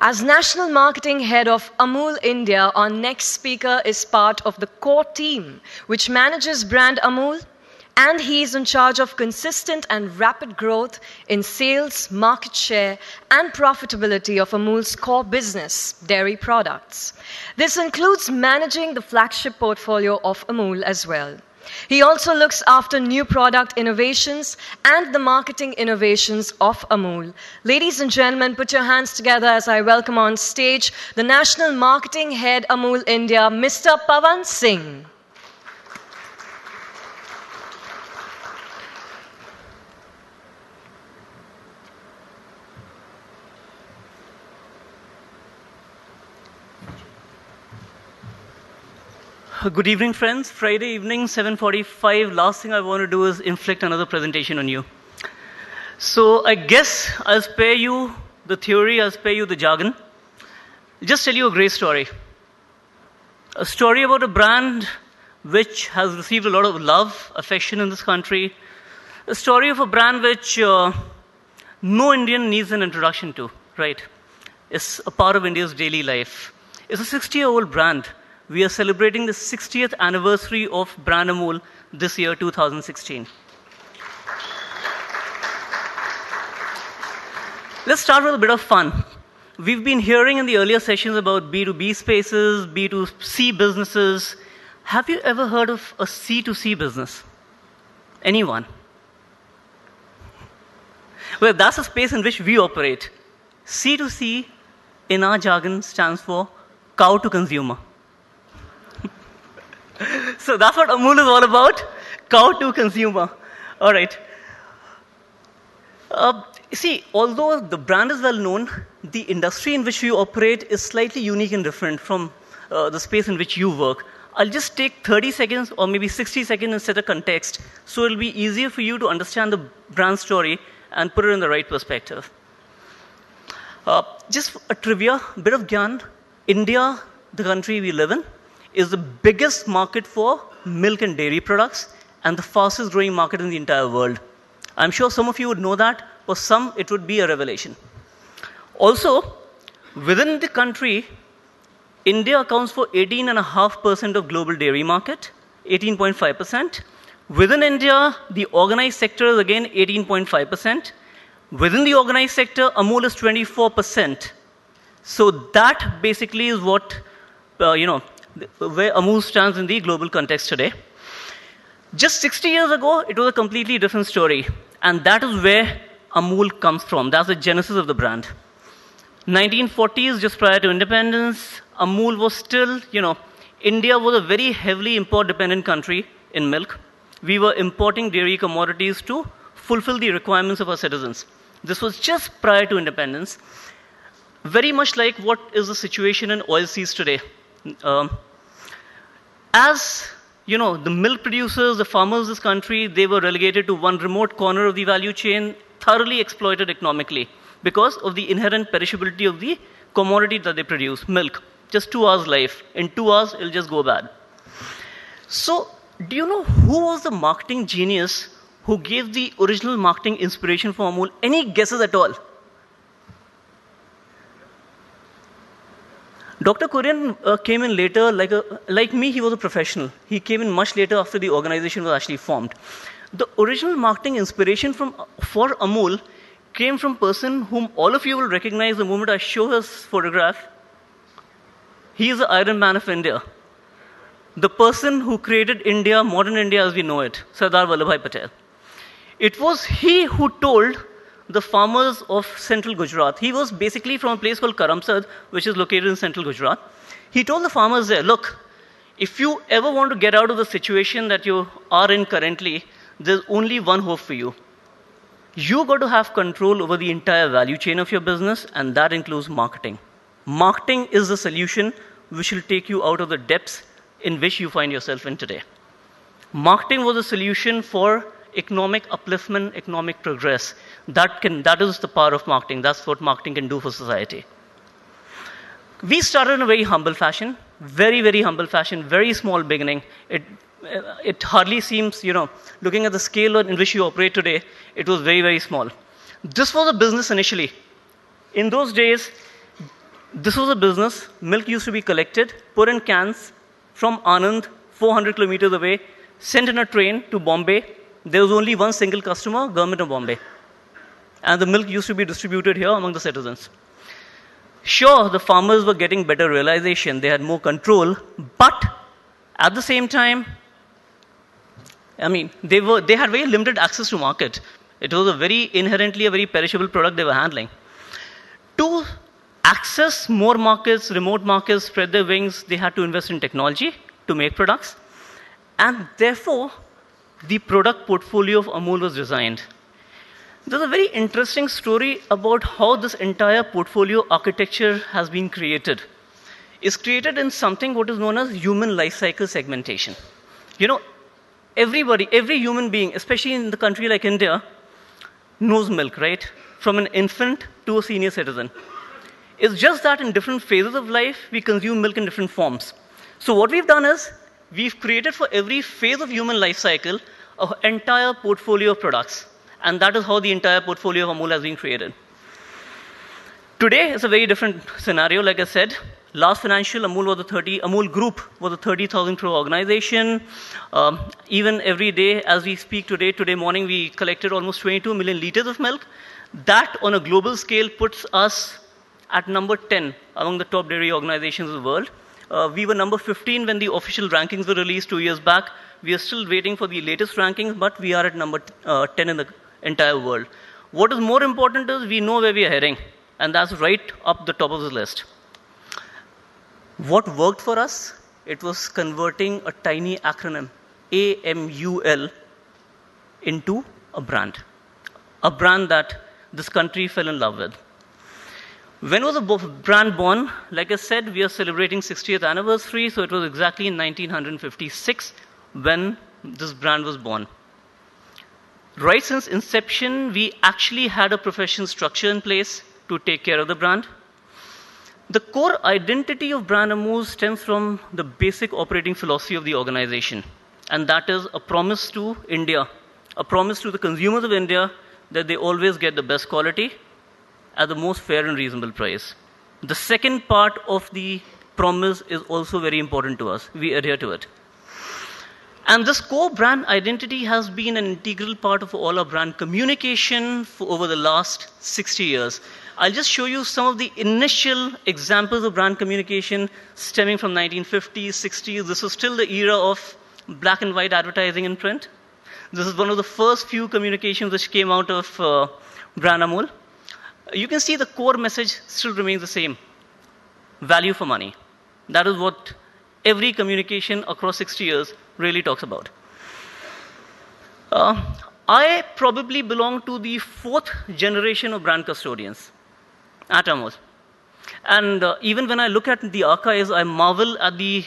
As National Marketing Head of Amul India, our next speaker is part of the core team which manages brand Amul, and he is in charge of consistent and rapid growth in sales, market share, and profitability of Amul's core business, dairy products. This includes managing the flagship portfolio of Amul as well. He also looks after new product innovations and the marketing innovations of Amul. Ladies and gentlemen, put your hands together as I welcome on stage the National Marketing Head Amul India, Mr. Pavan Singh. Good evening, friends. Friday evening, 7.45. Last thing I want to do is inflict another presentation on you. So I guess I'll spare you the theory, I'll spare you the jargon. Just tell you a great story. A story about a brand which has received a lot of love, affection in this country. A story of a brand which uh, no Indian needs an introduction to, right? It's a part of India's daily life. It's a 60 year old brand we are celebrating the 60th anniversary of Brand Amul this year, 2016. Let's start with a bit of fun. We've been hearing in the earlier sessions about B2B spaces, B2C businesses. Have you ever heard of a C2C business? Anyone? Well, that's a space in which we operate. C2C, in our jargon, stands for cow to consumer. so that's what Amul is all about cow to consumer. All right. Uh, see, although the brand is well known, the industry in which you operate is slightly unique and different from uh, the space in which you work. I'll just take 30 seconds or maybe 60 seconds and set a context so it'll be easier for you to understand the brand story and put it in the right perspective. Uh, just a trivia, bit of gyan. India, the country we live in, is the biggest market for milk and dairy products and the fastest growing market in the entire world. I'm sure some of you would know that. For some, it would be a revelation. Also, within the country, India accounts for 18.5% of global dairy market, 18.5%. Within India, the organized sector is again 18.5%. Within the organized sector, Amul is 24%. So that basically is what, uh, you know, where Amul stands in the global context today. Just 60 years ago, it was a completely different story. And that is where Amul comes from. That's the genesis of the brand. 1940s, just prior to independence, Amul was still, you know, India was a very heavily import dependent country in milk. We were importing dairy commodities to fulfill the requirements of our citizens. This was just prior to independence. Very much like what is the situation in oilseeds today. Um, as you know, the milk producers, the farmers of this country, they were relegated to one remote corner of the value chain, thoroughly exploited economically because of the inherent perishability of the commodity that they produce, milk. Just two hours life. In two hours, it'll just go bad. So, do you know who was the marketing genius who gave the original marketing inspiration for Amul? Any guesses at all? Dr. Kurian uh, came in later, like, a, like me, he was a professional. He came in much later after the organization was actually formed. The original marketing inspiration from, for Amul came from a person whom all of you will recognize the moment I show his photograph. He is the Iron Man of India. The person who created India, modern India as we know it, Sardar Vallabhbhai Patel. It was he who told the farmers of central Gujarat. He was basically from a place called Karamsad, which is located in central Gujarat. He told the farmers there, look, if you ever want to get out of the situation that you are in currently, there's only one hope for you. You got to have control over the entire value chain of your business, and that includes marketing. Marketing is the solution which will take you out of the depths in which you find yourself in today. Marketing was a solution for economic upliftment, economic progress. That, can, that is the power of marketing. That's what marketing can do for society. We started in a very humble fashion, very, very humble fashion, very small beginning. It, uh, it hardly seems, you know, looking at the scale in which you operate today, it was very, very small. This was a business initially. In those days, This was a business. Milk used to be collected, put in cans from Anand, 400 kilometers away, sent in a train to Bombay. There was only one single customer, government of Bombay. And the milk used to be distributed here among the citizens. Sure, the farmers were getting better realization, they had more control, but at the same time, I mean, they, were, they had very limited access to market. It was a very inherently a very perishable product they were handling. To access more markets, remote markets, spread their wings, they had to invest in technology to make products. And therefore, the product portfolio of Amul was designed. There's a very interesting story about how this entire portfolio architecture has been created. It's created in something what is known as human life cycle segmentation. You know, everybody, every human being, especially in the country like India, knows milk, right? From an infant to a senior citizen. It's just that in different phases of life, we consume milk in different forms. So what we've done is, we've created for every phase of human life cycle, an entire portfolio of products. And that is how the entire portfolio of Amul has been created. Today is a very different scenario, like I said. Last financial, Amul was a 30, Amul Group was a 30,000 crore organization. Um, even every day, as we speak today, today morning, we collected almost 22 million liters of milk. That, on a global scale, puts us at number 10 among the top dairy organizations of the world. Uh, we were number 15 when the official rankings were released two years back. We are still waiting for the latest rankings, but we are at number uh, 10 in the entire world. What is more important is we know where we are heading, and that's right up the top of the list. What worked for us? It was converting a tiny acronym, AMUL, into a brand. A brand that this country fell in love with. When was the brand born? Like I said, we are celebrating 60th anniversary, so it was exactly in 1956 when this brand was born. Right since inception, we actually had a professional structure in place to take care of the brand. The core identity of Brand Amul stems from the basic operating philosophy of the organization, and that is a promise to India, a promise to the consumers of India that they always get the best quality at the most fair and reasonable price. The second part of the promise is also very important to us. We adhere to it. And this core brand identity has been an integral part of all our brand communication for over the last 60 years. I'll just show you some of the initial examples of brand communication stemming from 1950s, 60s. This was still the era of black and white advertising in print. This is one of the first few communications which came out of uh. You can see the core message still remains the same value for money. That is what every communication across 60 years really talks about. Uh, I probably belong to the fourth generation of brand custodians at Amul. And uh, even when I look at the archives, I marvel at the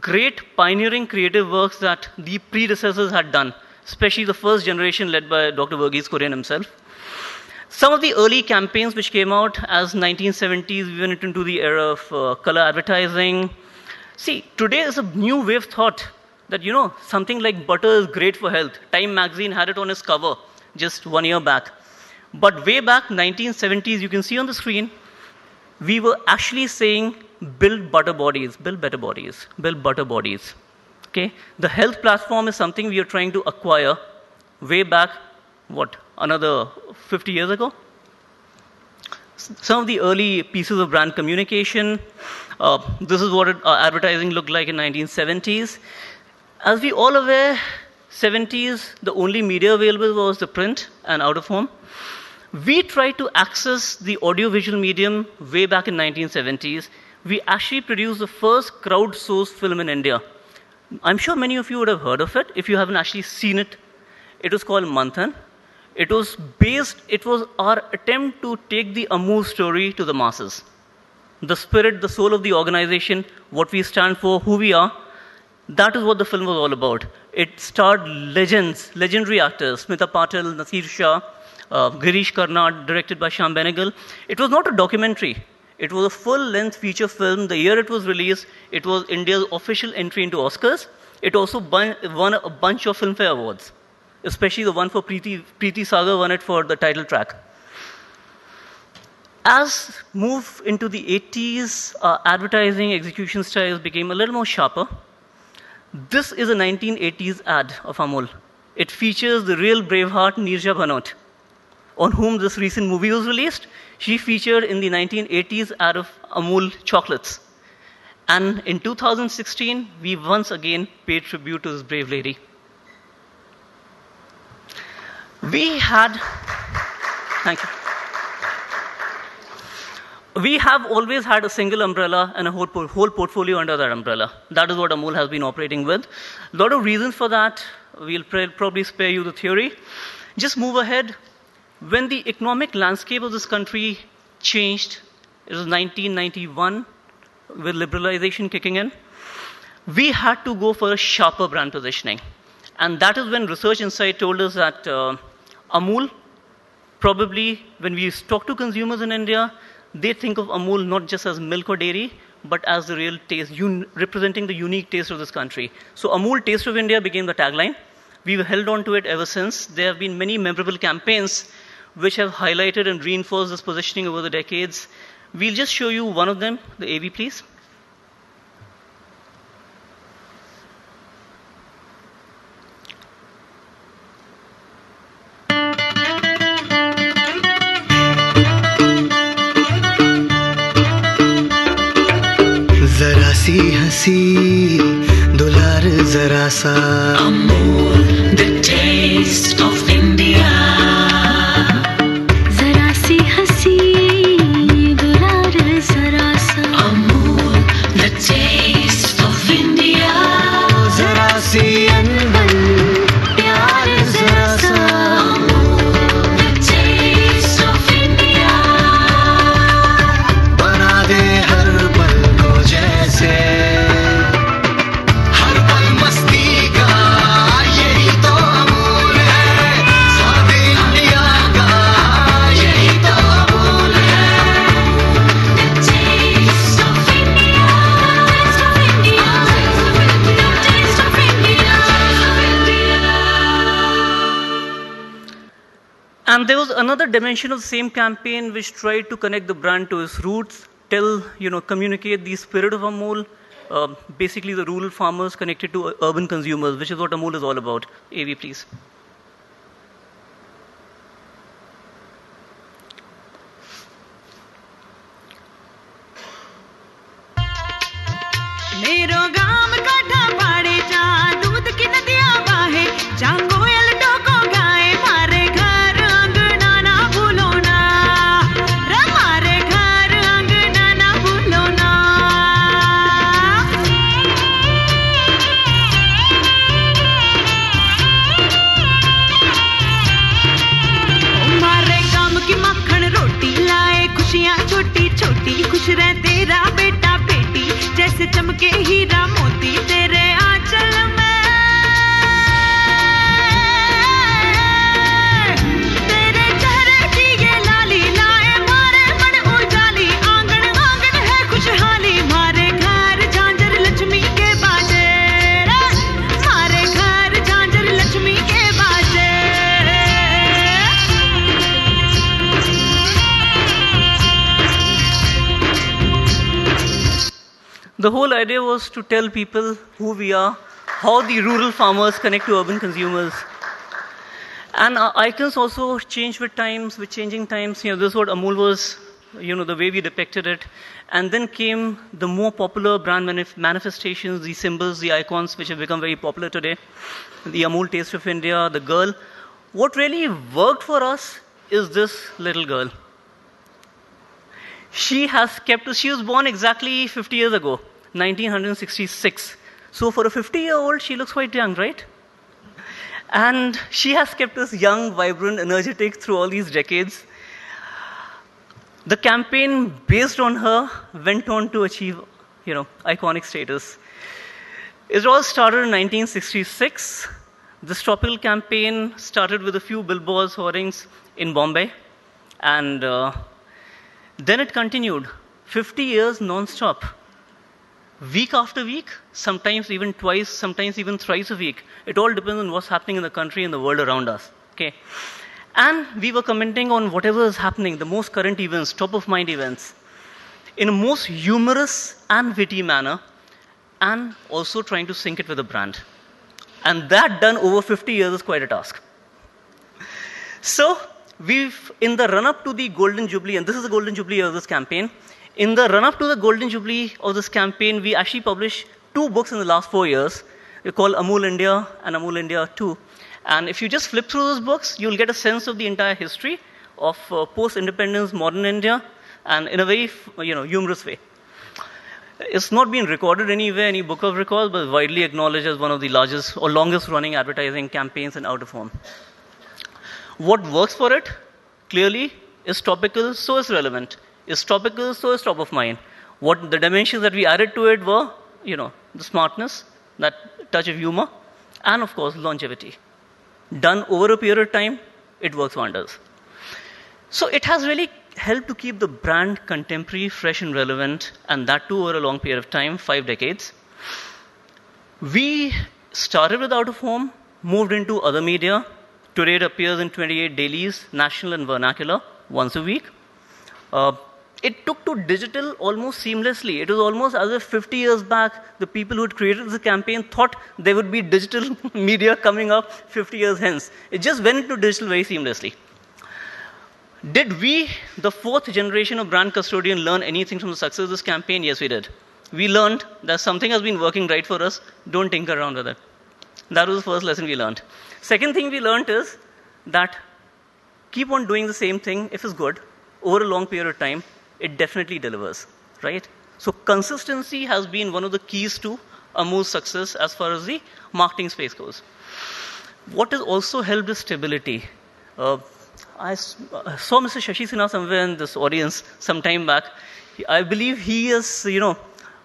great pioneering creative works that the predecessors had done, especially the first generation led by Dr. Verghese Kurian himself. Some of the early campaigns which came out as 1970s, we went into the era of uh, color advertising. See, today is a new wave thought that, you know, something like butter is great for health. Time magazine had it on its cover just one year back. But way back, 1970s, you can see on the screen, we were actually saying build butter bodies, build better bodies, build butter bodies. Okay? The health platform is something we are trying to acquire way back, what, another 50 years ago? Some of the early pieces of brand communication. Uh, this is what it, uh, advertising looked like in 1970s. As we all aware, 70s, the only media available was the print and out of home. We tried to access the audiovisual medium way back in 1970s. We actually produced the first crowdsourced film in India. I'm sure many of you would have heard of it. If you haven't actually seen it, it was called Manthan. It was based, it was our attempt to take the Amul story to the masses. The spirit, the soul of the organization, what we stand for, who we are, that is what the film was all about. It starred legends, legendary actors, Smita Patil, Nasir Shah, uh, Girish Karnad, directed by Shyam Benegal. It was not a documentary. It was a full-length feature film. The year it was released, it was India's official entry into Oscars. It also won a bunch of Filmfare Awards, especially the one for Preeti, Preeti Sagar won it for the title track. As move into the 80s, uh, advertising execution styles became a little more sharper. This is a 1980s ad of Amul. It features the real Braveheart Neerja Bhanot, on whom this recent movie was released. She featured in the 1980s ad of Amul chocolates. And in 2016, we once again paid tribute to this brave lady. We had, thank you. We have always had a single umbrella and a whole, whole portfolio under that umbrella. That is what Amul has been operating with. A lot of reasons for that. We'll pr- probably spare you the theory. Just move ahead. When the economic landscape of this country changed, it was 1991 with liberalization kicking in, we had to go for a sharper brand positioning. And that is when Research Insight told us that uh, Amul, probably when we talk to consumers in India, they think of Amul not just as milk or dairy, but as the real taste, un- representing the unique taste of this country. So Amul Taste of India became the tagline. We've held on to it ever since. There have been many memorable campaigns which have highlighted and reinforced this positioning over the decades. We'll just show you one of them, the AV, please. I rasa And there was another dimension of the same campaign which tried to connect the brand to its roots, tell, you know, communicate the spirit of Amul, uh, basically the rural farmers connected to urban consumers, which is what Amul is all about. AV, please. The whole idea was to tell people who we are, how the rural farmers connect to urban consumers. And our icons also change with times, with changing times. You know, this is what Amul was, you know, the way we depicted it. And then came the more popular brand manif- manifestations, the symbols, the icons, which have become very popular today. The Amul Taste of India, the girl. What really worked for us is this little girl she has kept she was born exactly 50 years ago 1966 so for a 50 year old she looks quite young right? And she has kept us young vibrant energetic through all these decades. The campaign based on her went on to achieve you know iconic status. It all started in 1966 this topical campaign started with a few billboards hoardings in bombay. And uh, then it continued. 50 years non-stop week after week sometimes even twice sometimes even thrice a week it all depends on what's happening in the country and the world around us okay And we were commenting on whatever is happening, the most current events, top of mind events, in a most humorous and witty manner, and also trying to sync it with the brand. And that done over 50 years is quite a task. So, we've, in the run up to the Golden Jubilee, and this is the Golden Jubilee of this campaign, in the run up to the Golden Jubilee of this campaign, we actually published two books in the last four years. They're called Amul India and Amul India 2. And if you just flip through those books, you'll get a sense of the entire history of uh, post independence modern India, and in a very you know, humorous way. It's not been recorded anywhere, any book of records, but widely acknowledged as one of the largest or longest running advertising campaigns in out of home. What works for it, clearly, is topical, so is relevant. Is topical, so is top of mind. What the dimensions that we added to it were, you know, the smartness, that touch of humor, and of course, longevity. Done over a period of time, it works wonders. So it has really helped to keep the brand contemporary, fresh, and relevant, and that too over a long period of time five decades. We started with out of home, moved into other media. Today it appears in 28 dailies, national and vernacular, once a week. Uh, it took to digital almost seamlessly. It was almost as if 50 years back, the people who had created the campaign thought there would be digital media coming up 50 years hence. It just went into digital very seamlessly. Did we, the fourth generation of brand custodian, learn anything from the success of this campaign? Yes, we did. We learned that something has been working right for us, don't tinker around with it. That was the first lesson we learned. Second thing we learned is that keep on doing the same thing if it's good over a long period of time, it definitely delivers, right? So consistency has been one of the keys to Amul's success as far as the marketing space goes. What has also helped is stability. Uh, I uh, saw Mr. Shashi Sinha somewhere in this audience some time back. I believe he is, you know,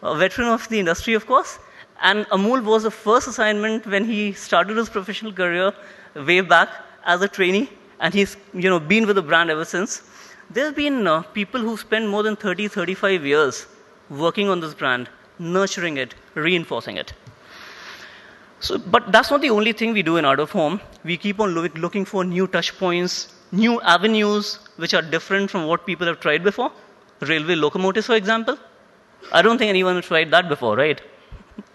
a veteran of the industry, of course. And Amul was the first assignment when he started his professional career way back as a trainee, and he's, you know, been with the brand ever since. There have been uh, people who spent more than 30, 35 years working on this brand, nurturing it, reinforcing it. So, but that's not the only thing we do in out of home. We keep on loo- looking for new touch points, new avenues which are different from what people have tried before. Railway locomotives, for example. I don't think anyone has tried that before, right?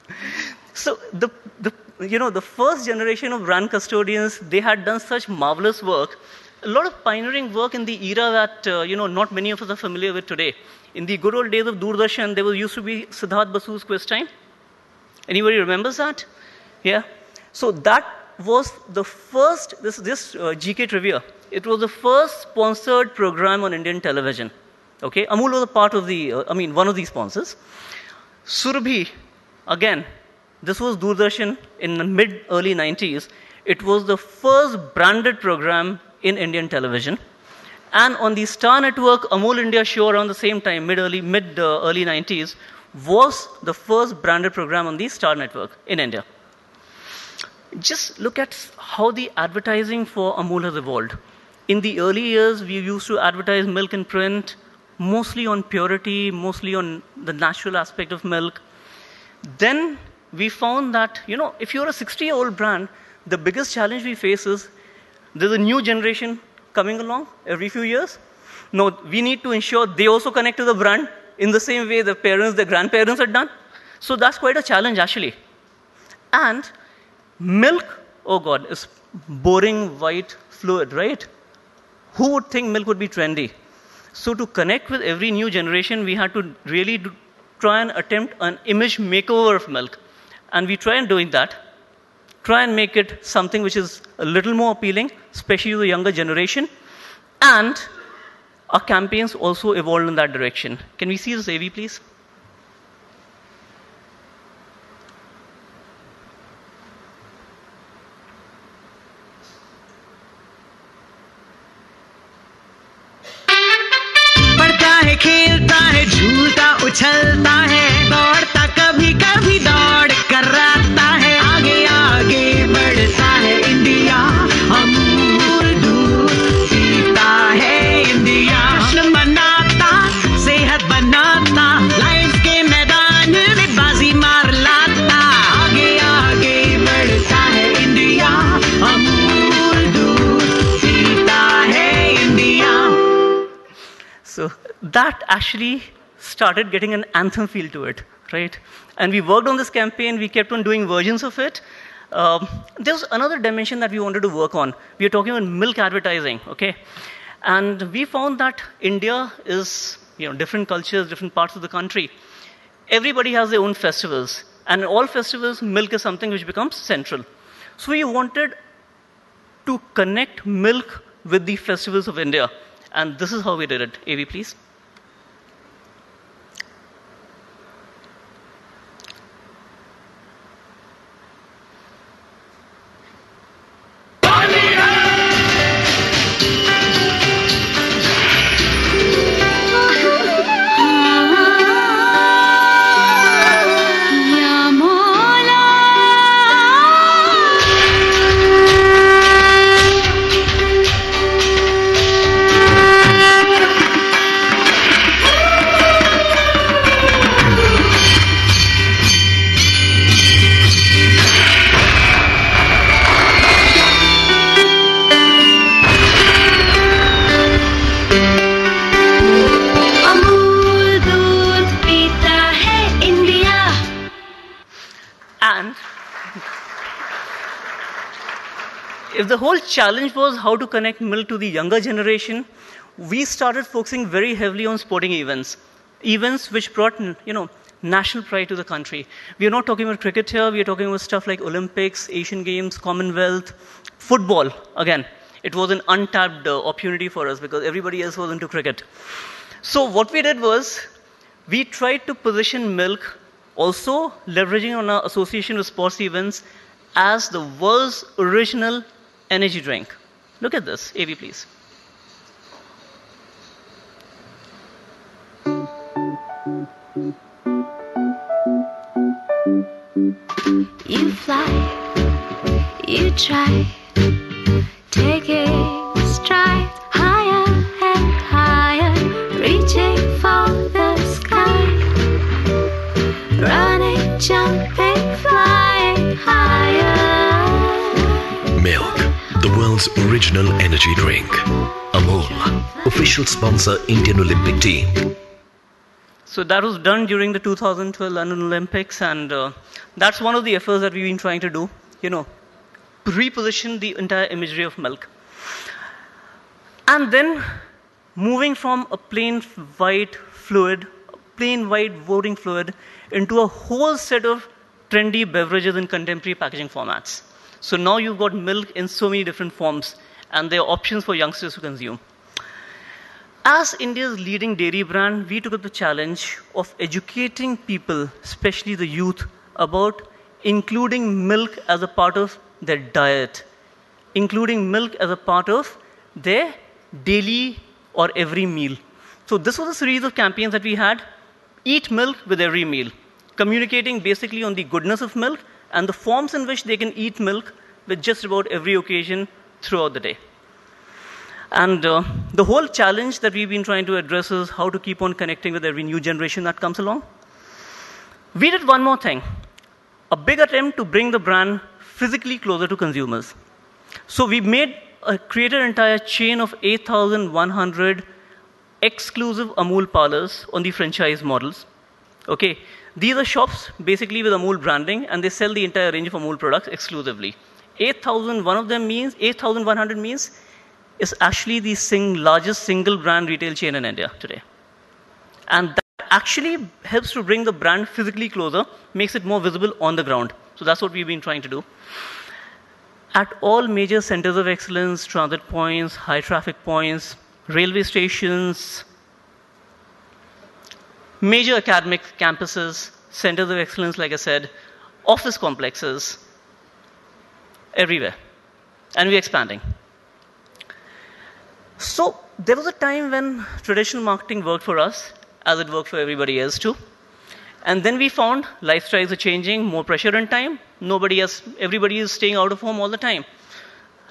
so the, the you know the first generation of brand custodians they had done such marvelous work a lot of pioneering work in the era that uh, you know not many of us are familiar with today in the good old days of doordarshan there was used to be siddharth basu's quiz time Anybody remembers that? Yeah. So that was the first. This this uh, GK trivia. It was the first sponsored program on Indian television. Okay, Amul was a part of the. Uh, I mean, one of the sponsors. Surabhi, again, this was Doordarshan in the mid early 90s. It was the first branded program in Indian television. And on the Star Network Amul India show around the same time, mid early mid uh, early 90s, was the first branded program on the Star Network in India. Just look at how the advertising for Amul has evolved. In the early years, we used to advertise milk in print, mostly on purity, mostly on the natural aspect of milk. Then we found that, you know, if you're a 60 year old brand, the biggest challenge we face is there's a new generation coming along every few years. No, we need to ensure they also connect to the brand in the same way the parents, the grandparents had done. So that's quite a challenge actually. And milk, oh God, is boring white fluid, right? Who would think milk would be trendy? So to connect with every new generation, we had to really do, try and attempt an image makeover of milk. And we try and doing that. Try and make it something which is a little more appealing, especially to the younger generation. And our campaigns also evolved in that direction. Can we see this AV, please? Actually started getting an anthem feel to it, right? And we worked on this campaign, we kept on doing versions of it. Um, there was another dimension that we wanted to work on. We are talking about milk advertising, okay? And we found that India is, you know, different cultures, different parts of the country. Everybody has their own festivals. And in all festivals, milk is something which becomes central. So we wanted to connect milk with the festivals of India. And this is how we did it. AV, please. Challenge was how to connect milk to the younger generation, we started focusing very heavily on sporting events, events which brought, you know, national pride to the country. We are not talking about cricket here. We are talking about stuff like Olympics, Asian Games, Commonwealth, football. Again, it was an untapped uh, opportunity for us because everybody else was into cricket. So what we did was we tried to position milk also leveraging on our association with sports events as the world's original energy drink. Look at this, AV please. You fly, you try, taking strides higher and higher, reaching for the sky, running, jumping, flying higher. World's original energy drink. Amul, official sponsor Indian Olympic team. So that was done during the 2012 London Olympics, and uh, that's one of the efforts that we've been trying to do. You know, reposition the entire imagery of milk. And then moving from a plain white fluid, plain white voting fluid, into a whole set of trendy beverages in contemporary packaging formats. So now you've got milk in so many different forms, and there are options for youngsters to consume. As India's leading dairy brand, we took up the challenge of educating people, especially the youth, about including milk as a part of their diet, including milk as a part of their daily or every meal. So, this was a series of campaigns that we had eat milk with every meal, communicating basically on the goodness of milk and the forms in which they can eat milk with just about every occasion throughout the day. And uh, the whole challenge that we've been trying to address is how to keep on connecting with every new generation that comes along. We did one more thing a big attempt to bring the brand physically closer to consumers. So we made a, created an entire chain of 8,100 exclusive Amul parlors on the franchise models. Okay, these are shops basically with Amul branding, and they sell the entire range of Amul products exclusively. 8,000, one of them means 8,100 means is actually the sing, largest single brand retail chain in India today. And that actually helps to bring the brand physically closer, makes it more visible on the ground. So that's what we've been trying to do. At all major centers of excellence, transit points, high traffic points, railway stations, major academic campuses, centers of excellence, like I said, office complexes, everywhere. And we're expanding. So there was a time when traditional marketing worked for us, as it worked for everybody else too. And then we found lifestyles are changing, more pressure and time. Nobody has, everybody is staying out of home all the time.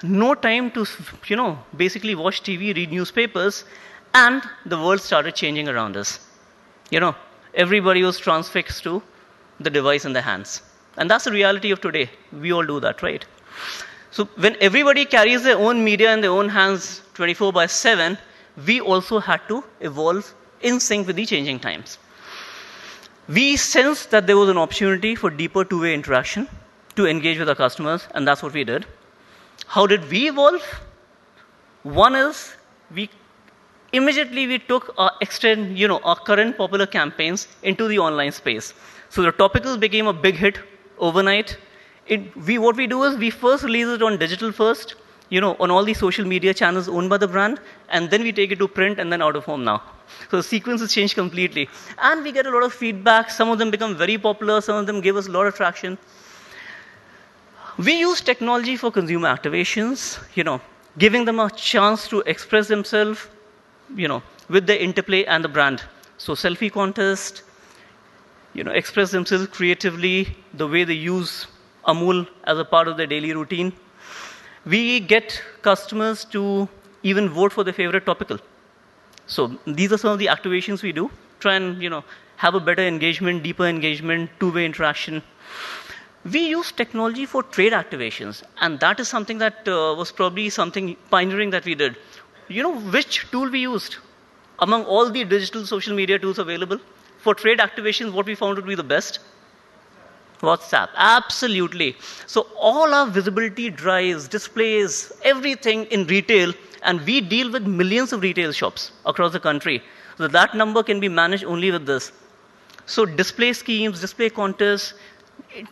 No time to, you know, basically watch TV, read newspapers, and the world started changing around us. You know, everybody was transfixed to the device in their hands. And that's the reality of today. We all do that, right? So when everybody carries their own media in their own hands 24 by 7, we also had to evolve in sync with the changing times. We sensed that there was an opportunity for deeper two way interaction to engage with our customers, and that's what we did. How did we evolve? One is we immediately we took our extend, you know, our current popular campaigns into the online space. So the topicals became a big hit overnight. It, we, what we do is we first release it on digital first, you know, on all the social media channels owned by the brand, and then we take it to print and then out of home now. So the sequence has changed completely. And we get a lot of feedback. Some of them become very popular, some of them give us a lot of traction. We use technology for consumer activations, you know, giving them a chance to express themselves, you know, with the interplay and the brand. So selfie contest, you know, express themselves creatively, the way they use Amul as a part of their daily routine. We get customers to even vote for their favorite topical. So these are some of the activations we do. Try and you know have a better engagement, deeper engagement, two-way interaction. We use technology for trade activations, and that is something that uh, was probably something pioneering that we did. You know which tool we used among all the digital social media tools available for trade activations? What we found would be the best. WhatsApp, absolutely. So all our visibility drives, displays, everything in retail, and we deal with millions of retail shops across the country. So that number can be managed only with this. So display schemes, display contests,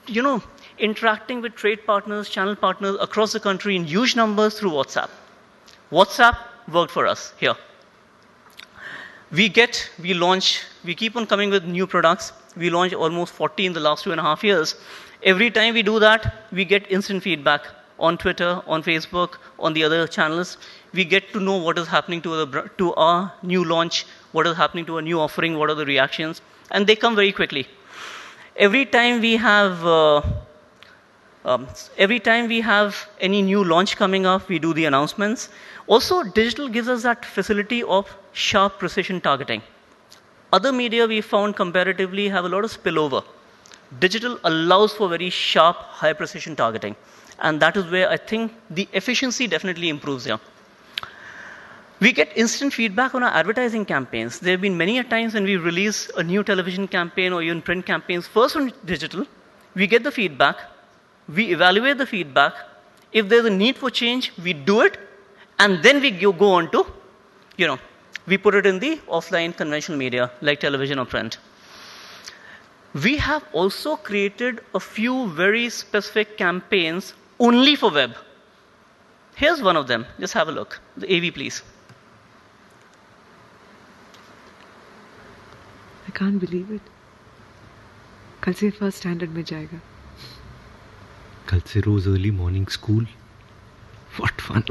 you know, interacting with trade partners, channel partners across the country in huge numbers through WhatsApp. WhatsApp worked for us here. We get, we launch, we keep on coming with new products. We launched almost 40 in the last two and a half years. Every time we do that, we get instant feedback on Twitter, on Facebook, on the other channels. We get to know what is happening to, the, to our new launch, what is happening to a new offering, what are the reactions, and they come very quickly. Every time we have uh, um, every time we have any new launch coming up, we do the announcements. Also, digital gives us that facility of sharp precision targeting. Other media we found comparatively have a lot of spillover. Digital allows for very sharp, high precision targeting. And that is where I think the efficiency definitely improves here. We get instant feedback on our advertising campaigns. There have been many times when we release a new television campaign or even print campaigns, first on digital, we get the feedback, we evaluate the feedback. If there's a need for change, we do it, and then we go go on to, you know, we put it in the offline conventional media like television or print. We have also created a few very specific campaigns only for web. Here's one of them. Just have a look. The AV, please. I can't believe it. कल से first standard में जाएगा कल से रोज early morning school what fun!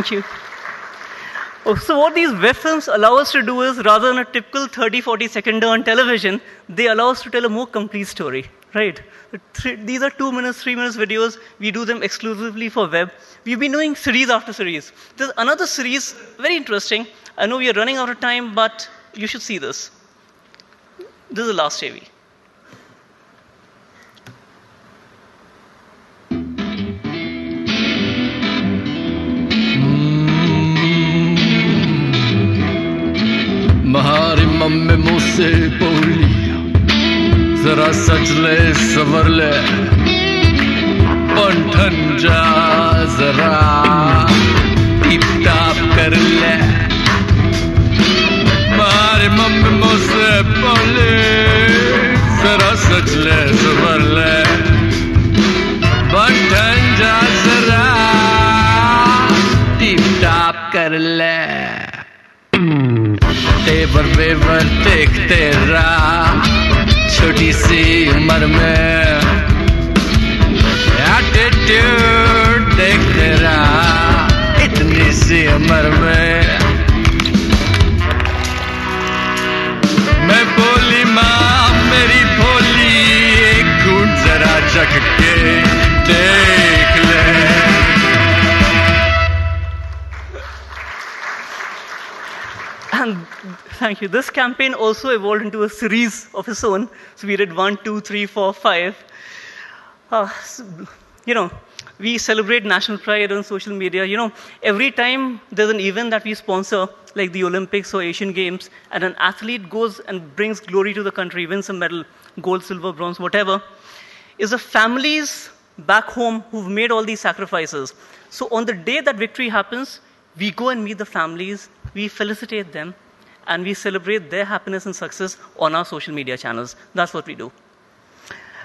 Thank you. Oh, so what these web films allow us to do is, rather than a typical 30, 40 second on television, they allow us to tell a more complete story, right? These are two minutes, three minutes videos. We do them exclusively for web. We've been doing series after series. There's another series, very interesting. I know we are running out of time, but you should see this. This is the last AV. सच ले सवर ले। पंठन जा जरा। Tip कर ले। तुम्हारी mummy मुझसे बोली जरा सच ले सवर ले। पंठन जा जरा। टिप कर ले। तेवर बेवर देखते छोटी सी उम्र में एटीट्यूड देख रहा इतनी सी उम्र में। मैं बोली, माँ, मेरी बोली, एक गुण जरा चख के देख And thank you. This campaign also evolved into a series of its own. So we did one, two, three, four, five. Uh, s- you know, we celebrate national pride on social media. You know, every time there's an event that we sponsor, like the Olympics or Asian Games, and an athlete goes and brings glory to the country, wins a medal, gold, silver, bronze, whatever, is the families back home who've made all these sacrifices. So on the day that victory happens, we go and meet the families, we felicitate them, and we celebrate their happiness and success on our social media channels. That's what we do.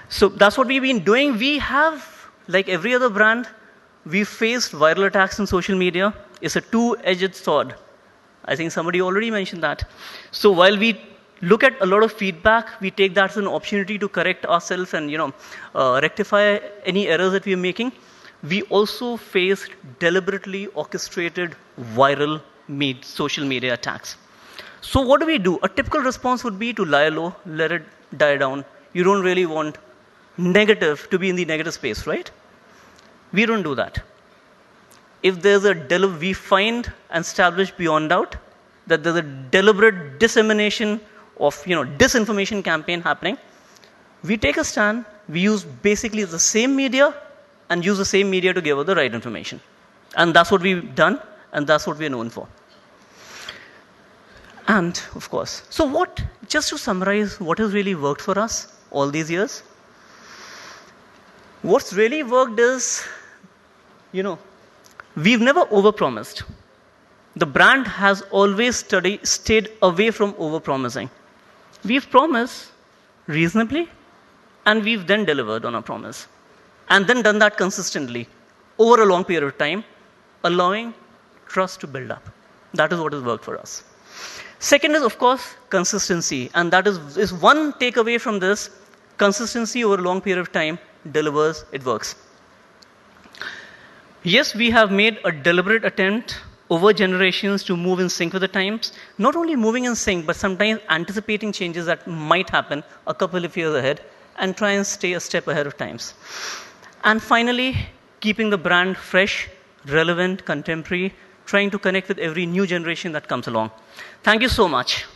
So that's what we've been doing. We have, like every other brand, we faced viral attacks on social media. It's a two-edged sword. I think somebody already mentioned that. So while we look at a lot of feedback, we take that as an opportunity to correct ourselves and you know uh, rectify any errors that we are making. We also faced deliberately orchestrated viral med- social media attacks. So what do we do? A typical response would be to lie low, let it die down. You don't really want negative to be in the negative space, right? We don't do that. If there's a deli- we find and establish beyond doubt that there's a deliberate dissemination of you know disinformation campaign happening, we take a stand. We use basically the same media and use the same media to give out the right information, and that's what we've done, and that's what we're known for. And of course, so what, just to summarize, what has really worked for us all these years? What's really worked is, you know, we've never overpromised. The brand has always study, stayed away from overpromising. We've promised reasonably, and we've then delivered on our promise. And then done that consistently over a long period of time, allowing trust to build up. That is what has worked for us. Second is, of course, consistency. And that is, is one takeaway from this consistency over a long period of time delivers, it works. Yes, we have made a deliberate attempt over generations to move in sync with the times. Not only moving in sync, but sometimes anticipating changes that might happen a couple of years ahead and try and stay a step ahead of times. And finally, keeping the brand fresh, relevant, contemporary, trying to connect with every new generation that comes along. Thank you so much.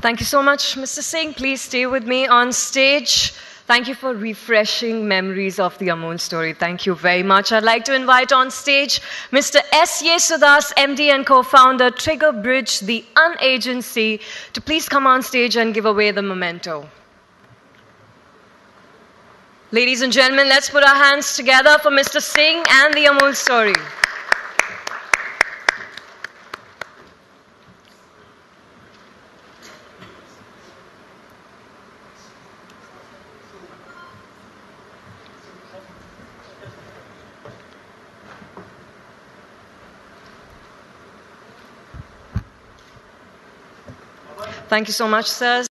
Thank you so much, Mr. Singh. Please stay with me on stage. Thank you for refreshing memories of the Amul story. Thank you very much. I'd like to invite on stage Mr. S. Yesudas, MD and co-founder, Trigger Bridge, the Unagency, to please come on stage and give away the memento. Ladies and gentlemen, let's put our hands together for Mr. Singh and the Amul story. Thank you so much, sirs.